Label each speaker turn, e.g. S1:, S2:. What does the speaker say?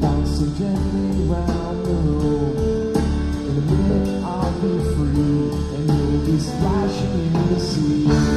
S1: Bouncing gently round the room In a minute I'll be free And you'll be splashing in the sea